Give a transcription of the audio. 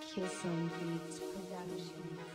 Kiss Beats Production.